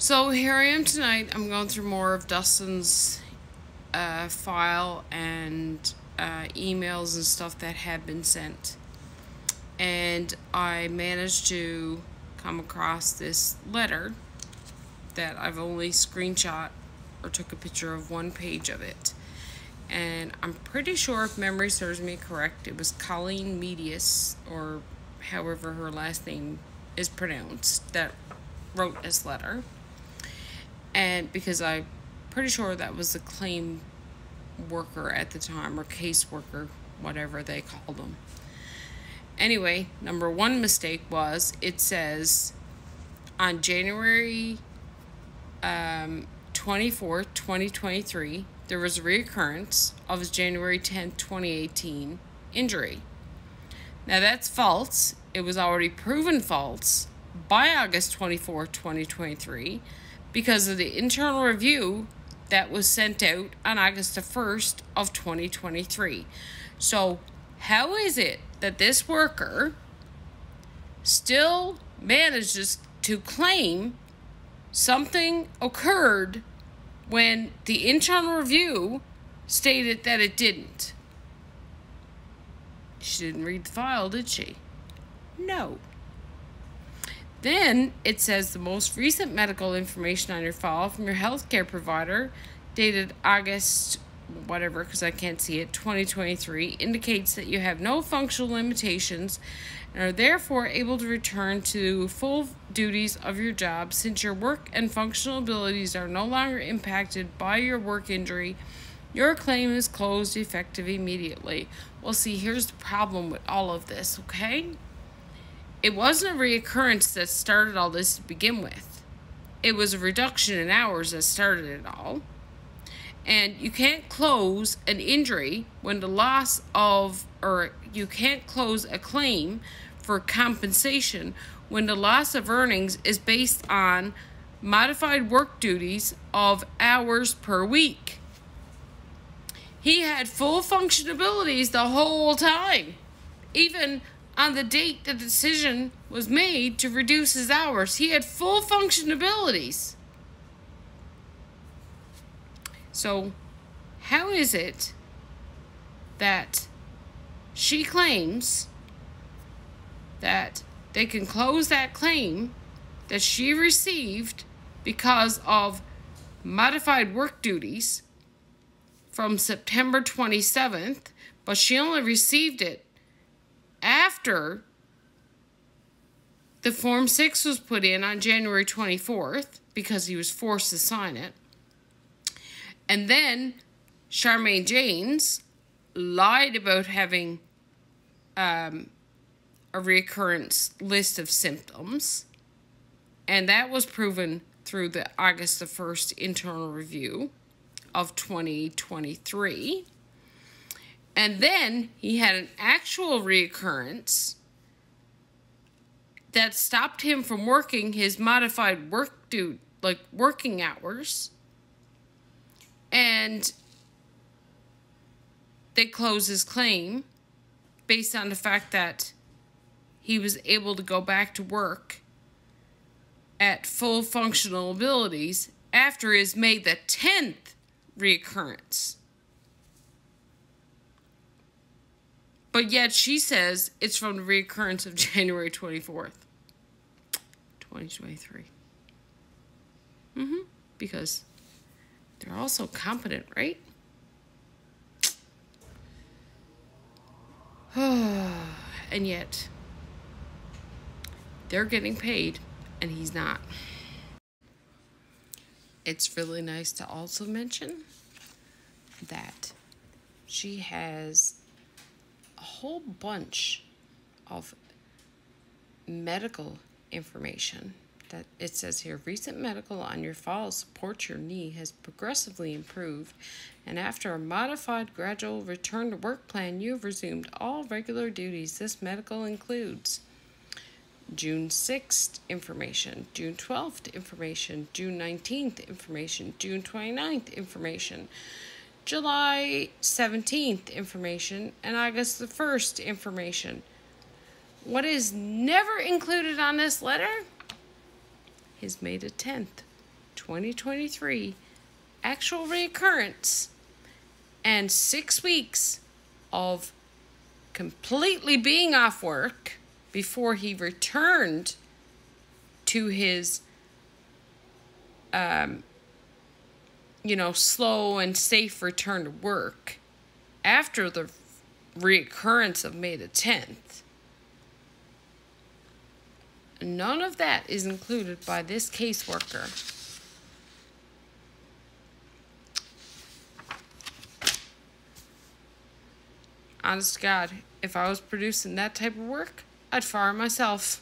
So here I am tonight. I'm going through more of Dustin's uh, file and uh, emails and stuff that have been sent. And I managed to come across this letter that I've only screenshot or took a picture of one page of it. And I'm pretty sure, if memory serves me correct, it was Colleen Medius, or however her last name is pronounced, that wrote this letter. And because I'm pretty sure that was the claim worker at the time, or caseworker, whatever they called them. Anyway, number one mistake was it says on January um, 24th, 2023, there was a reoccurrence of his January 10th, 2018 injury. Now that's false. It was already proven false by August 24, 2023, because of the internal review that was sent out on August the 1st of 2023. So, how is it that this worker still manages to claim something occurred when the internal review stated that it didn't? She didn't read the file, did she? No. Then it says the most recent medical information on your file from your healthcare provider, dated August whatever, because I can't see it, 2023, indicates that you have no functional limitations and are therefore able to return to full duties of your job since your work and functional abilities are no longer impacted by your work injury. Your claim is closed effective immediately. Well, see, here's the problem with all of this, okay? It wasn't a reoccurrence that started all this to begin with. It was a reduction in hours that started it all. And you can't close an injury when the loss of, or you can't close a claim for compensation when the loss of earnings is based on modified work duties of hours per week. He had full functionabilities the whole time, even on the date the decision was made to reduce his hours. He had full function abilities. So, how is it that she claims that they can close that claim that she received because of modified work duties from September 27th, but she only received it after the Form 6 was put in on January 24th because he was forced to sign it. And then Charmaine Janes lied about having um, a recurrence list of symptoms. And that was proven through the August the 1st internal review of 2023. And then he had an actual reoccurrence that stopped him from working his modified work due like working hours. And they closed his claim based on the fact that he was able to go back to work at full functional abilities after his May the 10th reoccurrence. But yet she says it's from the reoccurrence of January 24th, 2023. Mm-hmm. Because they're also competent, right? and yet they're getting paid and he's not. It's really nice to also mention that she has a whole bunch of medical information that it says here recent medical on your file supports your knee has progressively improved and after a modified gradual return to work plan you have resumed all regular duties. This medical includes June 6th information, June 12th information, June 19th information, June 29th information, July 17th information, and August the 1st information. What is never included on this letter? His May the 10th 2023 actual reoccurrence and six weeks of completely being off work before he returned to his um, you know slow and safe return to work after the reoccurrence of May the 10th none of that is included by this caseworker honest God, if I was producing that type of work, I'd fire myself.